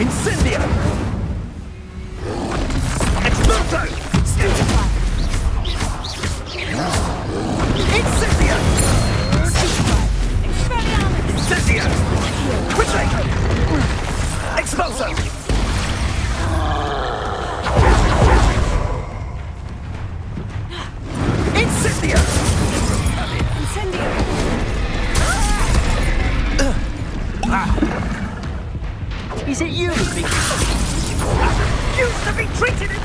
Incendio! Exploso! Incendio! Incendio! Quickly! Exploso! Is it you? Used to be treated